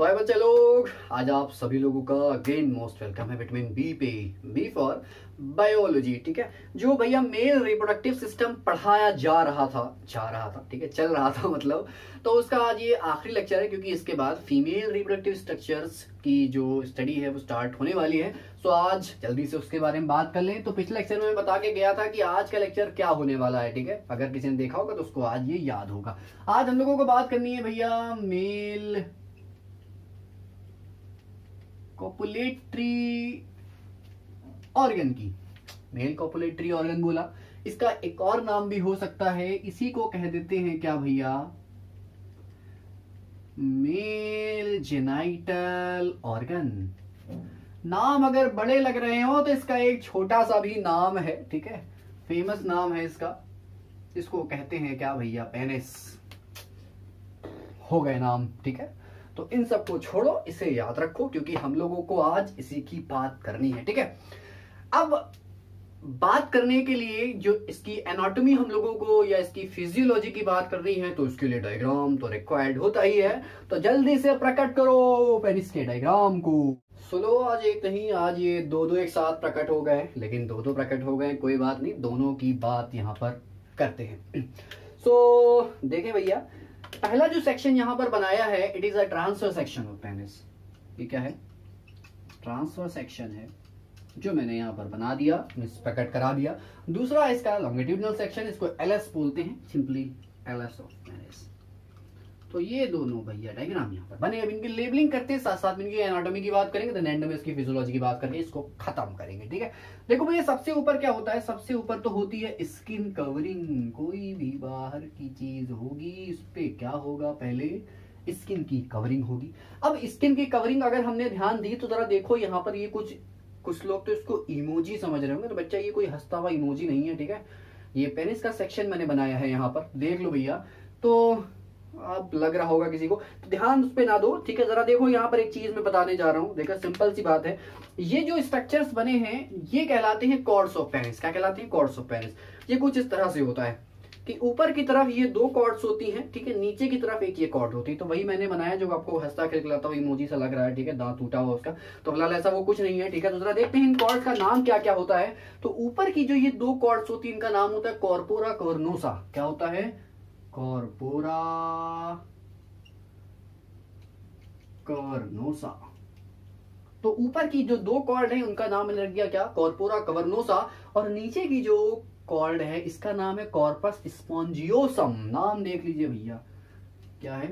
तो आए बच्चे लोग आज आप सभी लोगों का अगेन मोस्ट वेलकम है विटामिन बी पे बी फॉर बायोलॉजी ठीक है? जो भैया मेल रिप्रोडक्टिव सिस्टम पढ़ाया जा रहा था, जा रहा था, ठीक है? चल रहा था मतलब। तो उसका आज ये आखिरी लेक्चर है, क्योंकि इसके बाद फीमेल रिप्रोडक्टिव स्ट्रक्चर्स की जो स्टडी है, वो स्टार्ट होने वाली है। तो आज जल्दी से उसके बारे में बात कर लें। तो पिछले लेक्चर में बता के गया था कि आज का लेक्चर क्या होने वाला है, ठीक है? अगर किसी ने देखा होगा तो उसको आज ये याद होगा। आज हम लोगों को बात करनी है भैया मेल कॉपुलेटरी ऑर्गन की। मेल कॉपुलेटरी ऑर्गन बोला। इसका एक और नाम भी हो सकता है। इसी को कह देते हैं क्या भैया? मेल जेनाइटल ऑर्गन नाम अगर बड़े लग रहे हो तो इसका एक छोटा सा भी नाम है, ठीक है? फ़ेमस नाम है इसका। इसको कहते हैं क्या भैया? पेनिस हो गए नाम, ठीक है? तो इन सबको छोड़ो इसे याद रखो क्योंकि हम लोगों को आज इसी की बात करनी है ठीक है? अब बात करने के लिए जो इसकी एनाटॉमी हम लोगों को या इसकी फिजियोलॉजी की बात करनी है तो उसके लिए डायग्राम तो रिक्वायर्ड होता ही है। तो जल्दी से प्रकट करो पेनिस के डायग्राम को। सुनो आज एक नहीं आज ये दो दो एक साथ प्रकट हो गए लेकिन दो दो प्रकट हो गए कोई बात नहीं दोनों की बात यहाँ पर करते हैं। सो so, देखें भैया पहला जो सेक्शन यहाँ पर बनाया है it is a transfer section of penis ये क्या है? ट्रांसफ़र सेक्शन है, जो मैंने यहाँ पर बना दिया प्रकट करा दिया। दूसरा इसका लॉन्गिट्यूडनल सेक्शन इसको एलएस बोलते हैं सिंपली एलएस ऑफ़ पेनिस तो ये दोनों भैया डायग्राम यहाँ पर बने अब इनकी लेबलिंग करते हैं साथ साथ में इनकी एनाटॉमी की बात करेंगे तो एंड में इसकी फिजियोलॉजी की बात करके इसको खत्म करेंगे, ठीक है? देखो भैया, सबसे ऊपर क्या होता है? सबसे ऊपर तो होती है स्किन कवरिंग कोई भी बाहर की चीज़ होगी, इस पे क्या होगा? पहले स्किन की कवरिंग होगी। अब स्किन की कवरिंग अगर हमने ध्यान दी तो जरा देखो यहाँ पर ये कुछ कुछ लोग तो इसको इमोजी समझ रहे होंगे तो बच्चा, ये कोई हंसता हुआ इमोजी नहीं है, ठीक है? ये पेनिस का सेक्शन मैंने बनाया है यहाँ पर, देख लो भैया। तो अब लग रहा होगा किसी को। तो ध्यान उस पर ना दो, ठीक है? जरा देखो, यहाँ पर एक चीज़ मैं बताने जा रहा हूँ। देखो सिंपल सी बात है। ये जो स्ट्रक्चर्स बने हैं, ये कहलाते हैं कॉर्ड्स ऑफ़ पेनिस क्या कहलाते हैं? कॉर्ड्स ऑफ़ पेनिस ये कुछ इस तरह से होता है कि ऊपर की तरफ़ ये दो कॉर्ड्स होती हैं, ठीक है? नीचे की तरफ़ एक ये कॉर्ड होती है। तो वही मैंने बनाया जो आपको हंसता खिलखिलाता हुआ इमोजी सा लग रहा है, ठीक है? दांत टूटा हुआ उसका। तो फ़िलहाल ऐसा वो कुछ नहीं है, ठीक है? दूसरा देखते हैं इन कॉर्ड का नाम क्या क्या होता है। तो ऊपर की जो ये दो कॉर्ड्स होती है, इनका नाम होता है कॉर्पोरा कॉर्नोसा क्या होता है? कॉर्पोरा कवर्नोसा तो ऊपर की जो दो कॉर्ड है, उनका नाम लग गया क्या? कॉर्पोरा कवर्नोसा और नीचे की जो कॉर्ड है, इसका नाम है कॉर्पस स्पॉन्जियोसम। नाम देख लीजिए भैया। क्या है?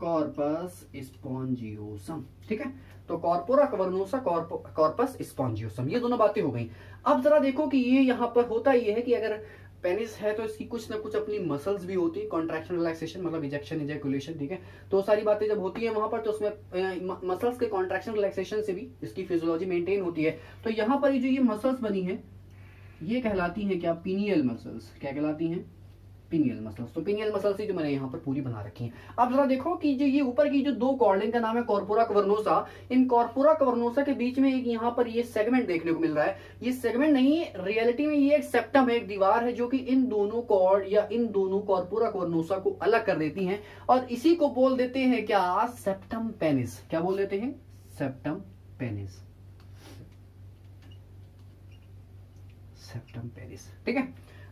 Corpus spongiosum. ठीक है? तो कॉर्पोरा कवर्नोसा कॉर्पस स्पॉन्जियोसम। ये दोनों बातें हो गई। अब जरा देखो कि ये यहाँ पर होता ये है कि अगर पेनिस है तो इसकी कुछ ना कुछ अपनी मसल्स भी होती है कॉन्ट्रेक्शन रिलैक्सेशन मतलब इजेक्शन इजेकुलेशन ठीक है? तो सारी बातें जब होती है वहाँ पर तो उसमें मसल्स के कॉन्ट्रेक्शन रिलैक्सेशन से भी इसकी फिजियोलॉजी मेंटेन होती है। तो यहाँ पर जो ये मसल्स बनी है, ये कहलाती है क्या? पीनियल मसल्स क्या कहलाती हैं? पिनियल मसल्स तो पिनियल मसल्स ही जो मैंने यहाँ पर पूरी बना रखी है। अब जरा देखो कि जो ये ऊपर की जो दो कॉर्ड का नाम है कॉर्पोरा कवर्नोसा। इन कॉर्पोरा कवर्नोसा के बीच में एक यहाँ पर ये सेगमेंट देखने को मिल रहा है। ये सेगमेंट नहीं रियलिटी में ये एक सेप्टम है, एक दीवार है जो कि इन दोनों कॉर्ड या इन दोनों कॉर्पोरा कवर्नोसा को अलग कर देती है। और इसी को बोल देते हैं क्या? सेप्टम पेनिस क्या बोल देते हैं? सेप्टम पेनिस सेप्टम पेनिस ठीक है?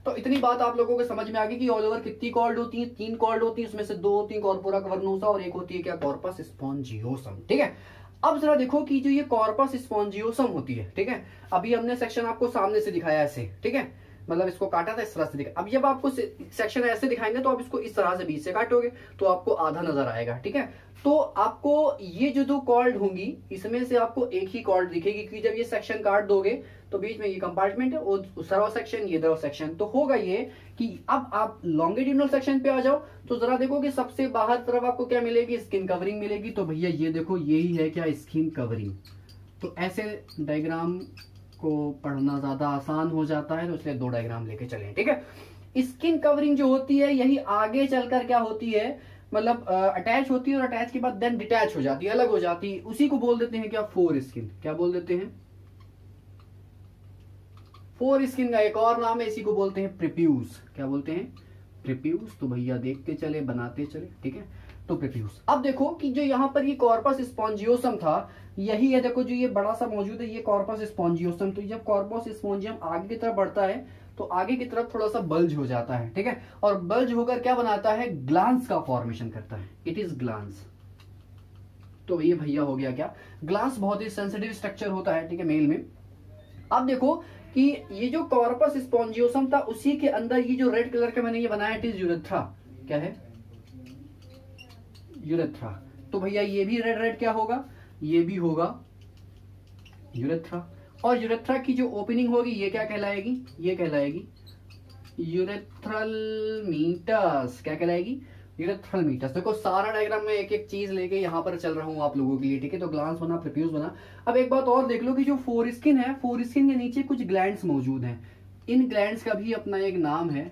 तो इतनी बात आप लोगों को समझ में आ गई कि ऑल ओवर कितनी कॉल्ड होती है? तीन कॉल्ड होती है उसमें से दो होती है कॉर्पोरा कवर्नोसा और एक होती है क्या? कॉर्पस स्पॉन्जियोसम ठीक है? अब जरा देखो कि जो ये कॉर्पस स्पॉन्जियोसम होती है, ठीक है? अभी हमने सेक्शन आपको सामने से दिखाया ऐसे, ठीक है? मतलब इसको काटा था इस तरह से दिखा अब जब आपको सेक्शन ऐसे दिखाएँगे तो आप इसको इस तरह से बीच से काटोगे तो आपको आधा नज़र आएगा, ठीक है? तो आपको ये जो दो कॉर्ड होंगी, इसमें से आपको एक ही कॉल्ड दिखेगी, क्योंकि जब ये सेक्शन काट दोगे तो बीच में ये कंपार्टमेंट है, और सेक्शन ये दर्व सेक्शन तो होगा ये कि अब आप लॉन्गिट्यूडनल सेक्शन पे आ जाओ तो जरा देखो कि सबसे बाहर तरफ़ आपको क्या मिलेगी? स्किन कवरिंग मिलेगी। तो भैया, ये देखो, यही है क्या स्किन कवरिंग तो ऐसे डायग्राम को पढ़ना ज़्यादा आसान हो जाता है तो इसलिए दो डायग्राम लेके चले, ठीक है? स्किन कवरिंग जो होती है, यही आगे चलकर क्या होती है? मतलब अटैच होती है और अटैच के बाद देन डिटैच हो जाती है, अलग हो जाती है। उसी को बोल देते हैं क्या? फोर स्किन क्या बोल देते हैं? फोर स्किन का एक और नाम है, इसी को बोलते हैं प्रिप्यूज क्या बोलते हैं? प्रिप्यूज तो भैया देखते चले, बनाते चले, ठीक है? तो प्रिप्यूस अब देखो कि जो यहाँ पर ये कॉर्पस स्पॉन्जियोसम था, यही है, देखो जो ये बड़ा सा मौजूद है, ये कॉर्पस स्पॉन्जियोसम तो जब कॉर्पस स्पॉन्जियम आगे की तरफ़ बढ़ता है तो आगे की तरफ़ थोड़ा सा बल्ज हो जाता है, ठीक है? और बल्ज होकर क्या बनाता है? ग्लांस का फॉर्मेशन करता है। इट इज़ ग्लांस तो ये भैया हो गया क्या? ग्लांस बहुत ही सेंसिटिव स्ट्रक्चर होता है, ठीक है मेल में। अब देखो कि ये जो कॉर्पस स्पॉन्जियोसम था, उसी के अंदर ये जो रेड कलर का मैंने ये बनाया इट इज़ यूरेथ्रा क्या है? यूरेथ्रा। तो भैया ये भी रेड रेड क्या होगा? ये भी होगा यूरेथ्रा। और यूरेथ्रा की जो ओपनिंग होगी, ये क्या कहलाएगी? ये कहलाएगी यूरेथ्रल मीटस। क्या कहलाएगी? Urethral meatus. देखो, सारा डायग्राम में एक एक चीज़ लेके यहाँ पर चल रहा हूँ आप लोगों के लिए, ठीक है? तो ग्लांस बना प्रिप्यूज बना अब एक बात और देख लो कि जो फोर स्किन है फोर स्किन के नीचे कुछ ग्लैंड मौजूद हैं। इन ग्लैंड का भी अपना एक नाम है।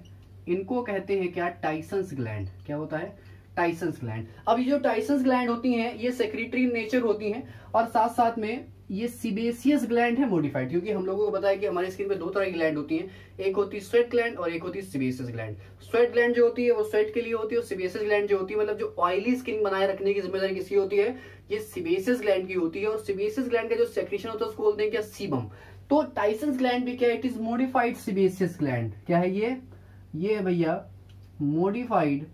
इनको कहते हैं क्या? टाइसंस ग्लैंड क्या होता है? टाइसंस ग्लैंड अब ये जो टाइसंस ग्लैंड होती हैं, ये सेक्रेटरी नेचर होती हैं, और साथ साथ में ये सिबेसियस ग्लैंड है मॉडिफाइड क्योंकि हम लोगों को बताया कि हमारे स्किन में दो तरह की ग्लैंड होती है, एक होती है स्वेट ग्लैंड और एक होती है सिबेसियस ग्लैंड स्वेट ग्लैंड जो होती है, वो स्वेट के लिए होती है, और सिबेसियस ग्लैंड जो होती है मतलब जो ऑयली स्किन बनाए रखने की ज़िम्मेदारी किसकी होती है? ये सिबेसियस ग्लैंड की होती है, और सिबेसियस ग्लैंड का जो सेक्रेशन होता है, उसको बोलते हैं क्या? सीबम तो टाइसन ग्लैंड भी क्या it is modified sebaceous gland क्या है ये? ये भैया मोडिफाइड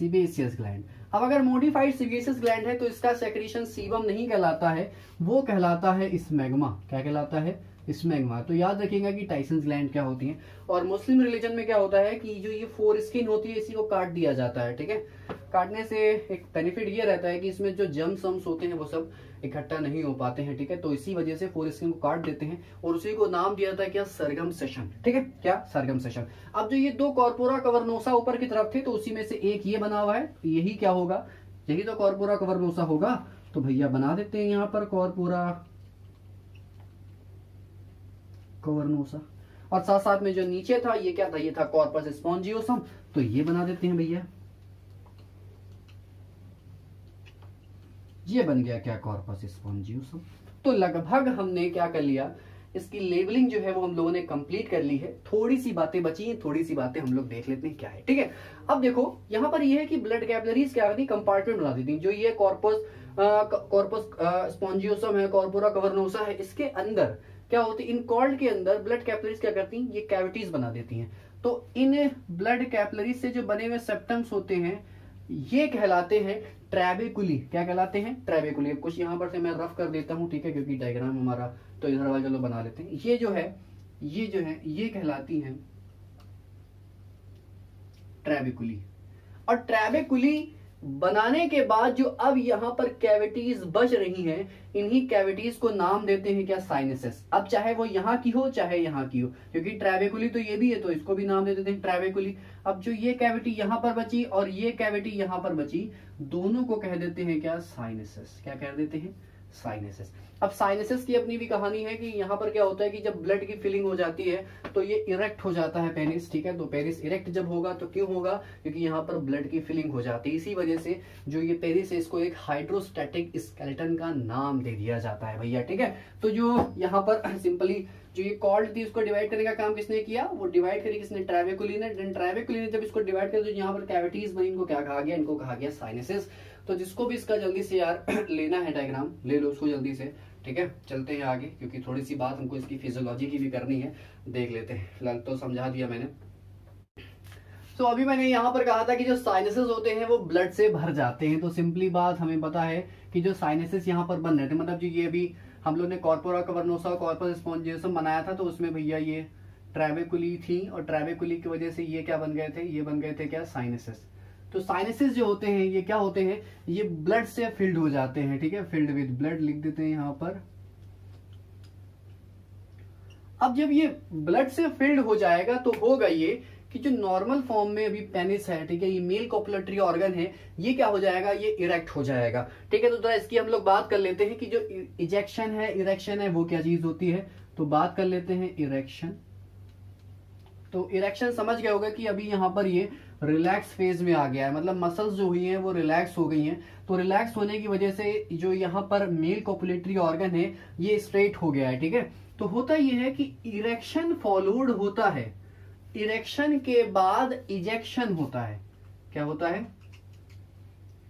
सिबेसियस ग्लैंड अब अगर मोडिफाइड सीबेसियस ग्लैंड है तो इसका सेक्रेशन सीबम नहीं कहलाता है, वो कहलाता है स्मैग्मा क्या कहलाता है? स्मैग्मा तो याद रखिएगा कि टाइसन ग्लैंड क्या होती है? और मुस्लिम रिलीजन में क्या होता है कि जो ये फोर स्किन होती है, इसी को काट दिया जाता है, ठीक है? काटने से एक बेनिफिट ये रहता है कि इसमें जो जम्स वम्स होते हैं, वो सब इकट्ठा नहीं हो पाते हैं, ठीक है? तो इसी वजह से फोर स्किन को काट देते हैं और उसी को नाम दिया था क्या? सरगम सेशन ठीक है? क्या? सरगम सेशन अब जो ये दो कॉर्पोरा कवरनोसा ऊपर की तरफ़ थे तो उसी में से एक ये बना हुआ है यही क्या होगा? यही तो कॉर्पोरा कवरनोसा होगा। तो भैया बना देते हैं यहाँ पर कॉर्पोरा कवरनोसा और साथ साथ में जो नीचे था, ये क्या था? ये था कॉर्पस स्पॉन्जियोसम तो ये बना देते हैं भैया। ये बन गया क्या कॉर्पस स्पॉन्जियोसम तो लगभग हमने क्या कर लिया? इसकी लेबलिंग जो है वो हम लोगों ने कंप्लीट कर ली है। थोड़ी सी बातें बची हैं थोड़ी सी बातें हम लोग देख लेते हैं क्या है, ठीक है? अब देखो, यहाँ पर ये है कि ब्लड कैपलरीज क्या करती कंपार्टमेंट बना देती जो ये कॉर्पस कॉर्पस स्पॉन्जियोसम है कॉर्पोरा कवर्नोसा है, इसके अंदर क्या होती, इन कॉल्ड के अंदर ब्लड कैपलरीज क्या करती ये कैविटीज बना देती हैं। तो इन ब्लड कैपलरीज से जो बने हुए सेप्टम्स होते हैं, ये कहलाते हैं ट्रेबेकुली क्या कहलाते हैं? ट्रेबेकुली कुछ यहाँ पर से मैं रफ कर देता हूँ, ठीक है, क्योंकि डायग्राम हमारा तो इधर वाले चलो बना लेते हैं। ये जो है, ये जो है, ये कहलाती है ट्रेबेकुली और ट्रेबेकुली बनाने के बाद जो अब यहाँ पर कैविटीज बच रही हैं, इन्हीं कैविटीज को नाम देते हैं क्या? साइनसेस अब चाहे वो यहाँ की हो, चाहे यहाँ की हो, क्योंकि ट्रेवेकुली तो ये भी है तो इसको भी नाम दे देते हैं ट्रेवेकुली अब जो ये कैविटी यहाँ पर बची और ये कैविटी यहाँ पर बची, दोनों को कह देते हैं क्या? साइनसेस क्या कह देते हैं? साइनेसिस अब साइनेसिस की अपनी भी कहानी है कि यहाँ पर क्या होता है कि जब ब्लड की फिलिंग हो जाती है तो ये इरेक्ट हो जाता है पेनिस ठीक है? तो पेनिस इरेक्ट जब होगा तो क्यों होगा? क्योंकि यहाँ पर ब्लड की फिलिंग हो जाती है। इसी वजह से जो ये पेनिस है, इसको एक हाइड्रोस्टैटिक स्केलेटन का नाम दे दिया जाता है भैया, ठीक है? तो जो यहाँ पर सिंपली जो ये कॉल्ड थी उसको डिवाइड करने का काम किसने किया? वो डिवाइड करी किसने? ट्रावेकुली ने। ट्रावेकुली ने जब इसको डिवाइड कर तो यहाँ पर कैविटीज बनी, इनको क्या कहा गया? इनको कहा गया साइनेसिस तो जिसको भी इसका जल्दी से यार लेना है डायग्राम ले लो उसको जल्दी से, ठीक है? चलते हैं आगे, क्योंकि थोड़ी सी बात हमको इसकी फिजियोलॉजी की भी करनी है। देख लेते हैं। फ़िलहाल तो समझा दिया मैंने। तो अभी मैंने यहाँ पर कहा था कि जो साइनसेस होते हैं, वो ब्लड से भर जाते हैं। तो सिंपली बात हमें पता है कि जो साइनसेस यहाँ पर बन रहे थे मतलब जो ये भी हम लोग ने कॉर्पोरा कवर्नोसा कॉर्पोर स्पॉन्जियसम बनाया था तो उसमें भैया ये ट्रेवेकुली थी, और ट्रेवेकुली की वजह से ये क्या बन गए थे? ये बन गए थे क्या? साइनसेस तो साइनसेस जो होते हैं, ये क्या होते हैं? ये ब्लड से फिल्ड हो जाते हैं, ठीक है? फिल्ड विद ब्लड लिख देते हैं यहाँ पर। अब जब ये ब्लड से फिल्ड हो जाएगा तो होगा ये कि जो नॉर्मल फॉर्म में अभी पेनिस है, ठीक है? ये मेल कॉपुलेटरी ऑर्गन है, ये क्या हो जाएगा? ये इरेक्ट हो जाएगा, ठीक है? तो जरा इसकी हम लोग बात कर लेते हैं कि जो इजेक्शन है इरेक्शन है, वो क्या चीज़ होती है? तो बात कर लेते हैं इरेक्शन तो इरेक्शन समझ गए होगा कि अभी यहाँ पर ये रिलैक्स फ़ेज़ में आ गया है। मतलब मसल्स जो हुई हैं, वो रिलैक्स हो गई हैं। तो रिलैक्स होने की वजह से जो यहाँ पर मेल कॉपुलेटरी ऑर्गन है, ये स्ट्रेट हो गया है, ठीक है? तो होता यह है कि इरेक्शन फॉलोड होता है। इरेक्शन के बाद इजेक्शन होता है। क्या होता है?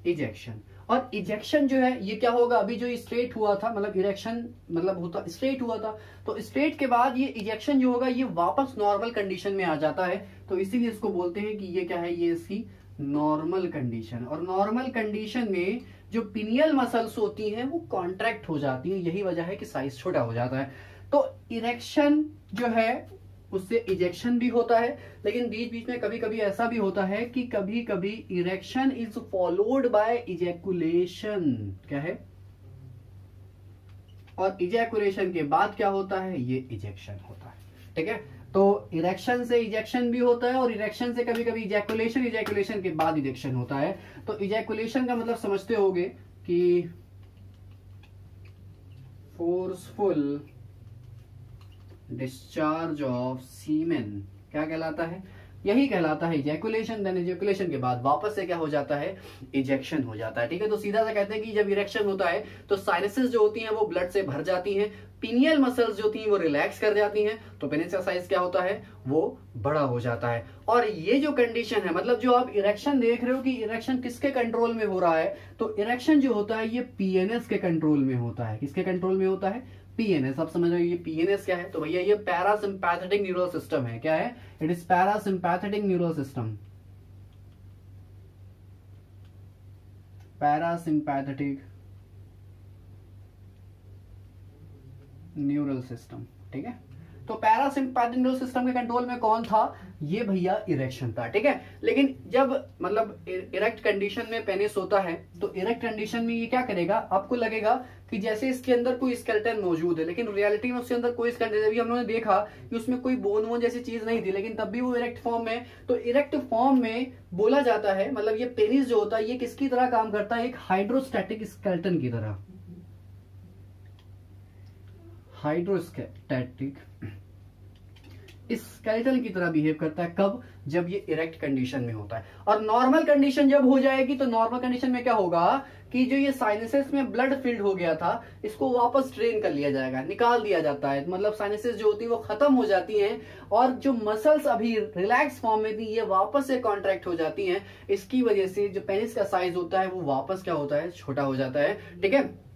इजेक्शन और इजेक्शन जो है, ये क्या होगा? अभी जो स्ट्रेट हुआ था मतलब इरेक्शन मतलब होता स्ट्रेट हुआ था तो स्ट्रेट के बाद ये इजेक्शन जो होगा, ये वापस नॉर्मल कंडीशन में आ जाता है। तो इसीलिए इसको बोलते हैं कि ये क्या है? ये इसकी नॉर्मल कंडीशन और नॉर्मल कंडीशन में जो पिनियल मसल्स होती हैं, वो कॉन्ट्रैक्ट हो जाती हैं। यही वजह है कि साइज़ छोटा हो जाता है। तो इरेक्शन जो है उससे इजेक्शन भी होता है, लेकिन बीच बीच में कभी कभी ऐसा भी होता है कि कभी कभी erection is followed by ejaculation क्या है? और इजेकुलेशन के बाद क्या होता है? ये इजेक्शन होता है। ठीक है? तो इरेक्शन से इजेक्शन भी होता है और इरेक्शन से कभी कभी इजेकुलेशन इजेकुलेशन के बाद इजेक्शन होता है। तो इजेकुलेशन का मतलब समझते होगे कि फोर्सफुल डिस्चार्ज ऑफ़ सीमेन क्या कहलाता है? यही कहलाता है इजेकुलेशन देन इजेकुलेशन के बाद वापस से क्या हो जाता है? इजेक्शन हो जाता है। ठीक है तो सीधा सा कहते हैं कि जब इरेक्शन होता है तो साइनसेस जो होती हैं, वो ब्लड से भर जाती हैं पिनियल मसल्स जो थी, वो रिलैक्स कर जाती हैं तो पेनिस का साइज़ क्या होता है? वो बड़ा हो जाता है। और ये जो कंडीशन है मतलब जो आप इरेक्शन देख रहे हो कि इरेक्शन किसके कंट्रोल में हो रहा है तो इरेक्शन जो होता है, ये पीएनएस के कंट्रोल में होता है। किसके कंट्रोल में होता है? पीएनएस। आप समझ रहे हो, ये पीएनएस क्या है? तो भैया, ये पैरासिम्पैथेटिक न्यूरल सिस्टम है। क्या है? It is parasympathetic neural system parasympathetic neural system ठीक है? तो पैरासिम्पैथिक सिस्टम के कंट्रोल में कौन था? ये भैया इरेक्शन था, ठीक है? लेकिन जब मतलब इरेक्ट कंडीशन में पेनिस होता है तो इरेक्ट कंडीशन में ये क्या करेगा? आपको लगेगा कि जैसे इसके अंदर कोई स्केल्टन मौजूद है, लेकिन रियलिटी में उसके अंदर कोई स्केल्टन अभी हम लोगों ने देखा कि उसमें कोई बोन वोन जैसी चीज़ नहीं थी, लेकिन तब भी वो इरेक्ट फॉर्म में तो इरेक्ट फॉर्म में बोला जाता है मतलब ये पेनिस जो होता है, ये किसकी तरह काम करता है? एक हाइड्रोस्टैटिक स्केल्टन की तरह। हाइड्रोस्टैटिक स्केलेटन की तरह बिहेव करता है कब? जब ये इरेक्ट कंडीशन में होता है। और नॉर्मल कंडीशन जब हो जाएगी तो नॉर्मल कंडीशन में क्या होगा कि जो ये साइनसेस में ब्लड फिल्ड हो गया था, इसको वापस ड्रेन कर लिया जाएगा, निकाल दिया जाता है। मतलब साइनसेस जो होती है, वो खत्म हो जाती हैं, और जो मसल्स अभी रिलैक्स फॉर्म में थी ये वापस से कॉन्ट्रैक्ट हो जाती हैं। इसकी वजह से जो पेनिस का साइज़ होता है, वो वापस क्या होता है? छोटा हो जाता है। ठीक है?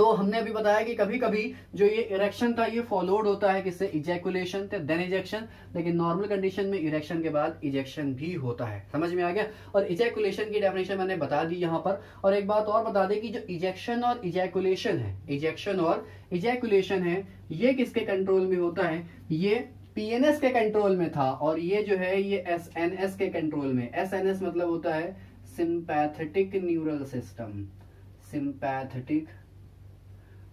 तो हमने अभी बताया कि कभी कभी जो ये इरेक्शन था, ये फॉलोड होता है किससे? इजेकुलेशन देन इजेक्शन लेकिन नॉर्मल कंडीशन में इरेक्शन के बाद इजेक्शन भी होता है। समझ में आ गया? और इजेकुलेशन की डेफिनेशन मैंने बता दी यहाँ पर। और एक बात और बता दें कि जो इजेक्शन और इजेकुलेशन है इजेक्शन और इजेकुलेशन है, ये किसके कंट्रोल में होता है? ये पीएनएस के कंट्रोल में था और ये जो है, ये एस एन एस के कंट्रोल में। एस एन एस मतलब होता है sympathetic neural system sympathetic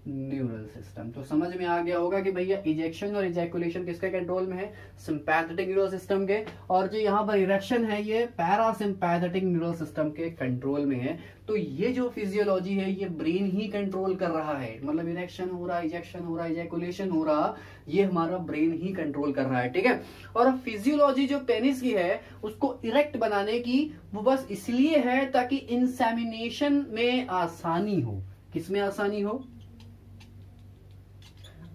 neural system तो समझ में आ गया होगा कि भैया इजेक्शन और इजेकुलेशन किसके कंट्रोल में है? सिंपैथेटिक न्यूरल सिस्टम के। और जो यहाँ पर इरेक्शन है, ये पैरासिम्पैथेटिक न्यूरल सिस्टम के कंट्रोल में है। तो ये जो फिजियोलॉजी है, ये ब्रेन ही कंट्रोल कर रहा है। मतलब इरेक्शन हो रहा इजेक्शन हो रहा इजेकुलेशन हो रहा, ये हमारा ब्रेन ही कंट्रोल कर रहा है, ठीक है? और फिजियोलॉजी जो पेनिस की है, उसको इरेक्ट बनाने की वो बस इसलिए है ताकि इंसेमिनेशन में आसानी हो। किसमें आसानी हो?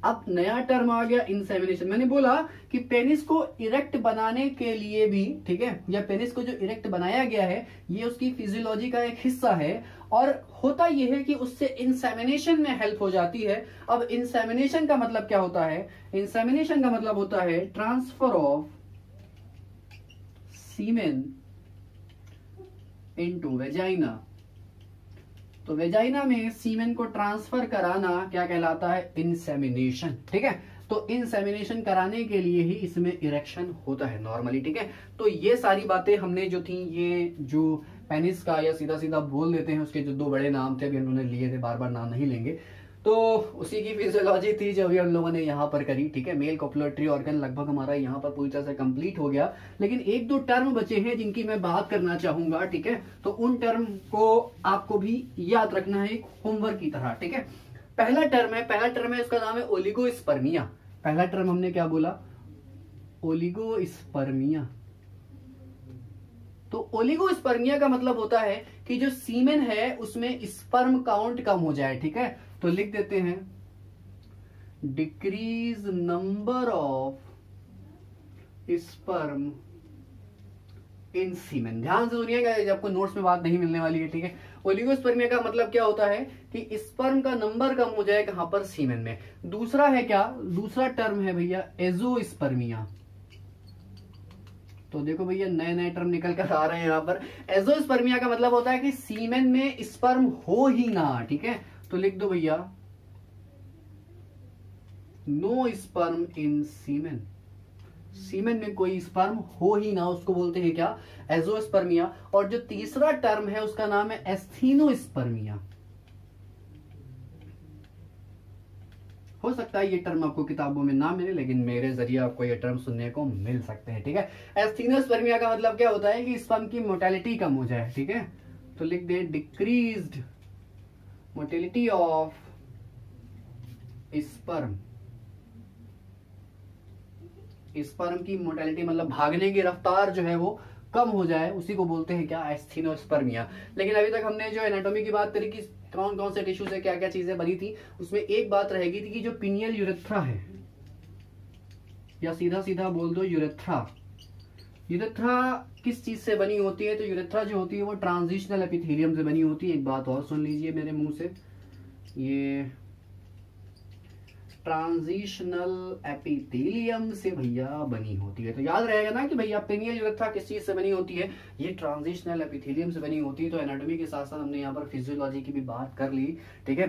अब नया टर्म आ गया इंसेमिनेशन मैंने बोला कि पेनिस को इरेक्ट बनाने के लिए भी, ठीक है, या पेनिस को जो इरेक्ट बनाया गया है, ये उसकी फिजियोलॉजी का एक हिस्सा है, और होता यह है कि उससे इंसेमिनेशन में हेल्प हो जाती है। अब इंसेमिनेशन का मतलब क्या होता है? इंसेमिनेशन का मतलब होता है transfer of semen into vagina तो वेजाइना में सीमेन को ट्रांसफ़र कराना क्या कहलाता है? इंसेमिनेशन ठीक है? तो इंसेमिनेशन कराने के लिए ही इसमें इरेक्शन होता है नॉर्मली ठीक है? तो ये सारी बातें हमने जो थी, ये जो पेनिस का या सीधा सीधा बोल देते हैं, उसके जो दो बड़े नाम थे, अभी उन्होंने लिए थे बार बार नाम नहीं लेंगे। तो उसी की फिजियोलॉजी थी जो अभी हम लोगों ने यहाँ पर करी, ठीक है? मेल कॉपुलेटरी ऑर्गन लगभग हमारा यहाँ पर पूरी तरह से कंप्लीट हो गया। लेकिन एक दो टर्म बचे हैं जिनकी मैं बात करना चाहूँगा, ठीक है? तो उन टर्म को आपको भी याद रखना है होमवर्क की तरह, ठीक है? पहला टर्म है, पहला टर्म है, उसका नाम है ओलिगो पहला टर्म हमने क्या बोला? ओलिगो तो ओलिगोस्पर्मिया का मतलब होता है कि जो सीमेन है, उसमें स्पर्म काउंट कम हो जाए, ठीक है? तो लिख देते हैं। Decrease number of sperm in semen. ध्यान से सुनिएगा आपको नोट्स में बात नहीं मिलने वाली है, ठीक है? ओलिगोस्पर्मिया का मतलब क्या होता है कि स्पर्म का नंबर कम हो जाए कहाँ पर? सीमेन में। दूसरा है क्या? दूसरा टर्म है भैया, एजोस्पर्मिया। तो देखो भैया, नए नए टर्म निकल कर आ रहे हैं यहाँ पर। एजोस्पर्मिया का मतलब होता है कि सीमेन में स्पर्म हो ही ना, ठीक है? तो लिख दो भैया। नो स्पर्म इन सीमेन सीमेन में कोई स्पर्म हो ही ना, उसको बोलते हैं क्या? एजोस्पर्मिया और जो तीसरा टर्म है, उसका नाम है एस्थीनोस्पर्मिया हो सकता है ये टर्म आपको किताबों में ना मिले, लेकिन मेरे ज़रिए आपको ये टर्म सुनने को मिल सकते हैं, ठीक है? एस्थीनोस्पर्मिया का मतलब क्या होता है कि स्पर्म की मोटेलिटी कम हो जाए, ठीक है? तो लिख दे decreased motility of sperm sperm की मोटेलिटी मतलब भागने की रफ्तार जो है वो कम हो जाए, उसी को बोलते हैं क्या? एस्थीनोस्पर्मिया लेकिन अभी तक हमने जो एनाटोमी की बात करी कि कौन कौन से टिश्यू से क्या क्या चीज़ें बनी थी, उसमें एक बात रहेगी थी कि जो पिनियल यूरेथ्रा है, या सीधा सीधा बोल दो यूरेथ्रा यूरेथ्रा किस चीज़ से बनी होती है? तो यूरेथ्रा जो होती है वो ट्रांजिशनल एपिथेलियम से बनी होती है। एक बात और सुन लीजिए मेरे मुँह से। ये ट्रांजिशनल एपिथेलियम से भैया बनी होती है। तो याद रहेगा ना कि भैया पेनियल यूरेथ्रा किस चीज़ से बनी होती है? ये ट्रांजिशनल एपिथेलियम से बनी होती है। तो एनाटॉमी के साथ साथ हमने यहाँ पर फिजियोलॉजी की भी बात कर ली, ठीक है?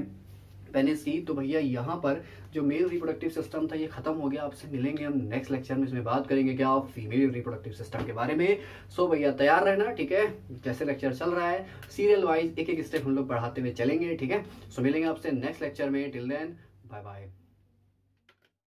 पेनिस की तो भैया यहाँ पर जो मेल रिप्रोडक्टिव सिस्टम था, ये खत्म हो गया। आपसे मिलेंगे हम नेक्स्ट लेक्चर में, इसमें बात करेंगे क्या फीमेल रिप्रोडक्टिव सिस्टम के बारे में। सो भैया तैयार रहना, ठीक है? जैसे लेक्चर चल रहा है सीरियल वाइज एक एक स्टेप हम लोग बढ़ाते हुए चलेंगे, ठीक है? सो मिलेंगे आपसे नेक्स्ट लेक्चर में। Till then bye bye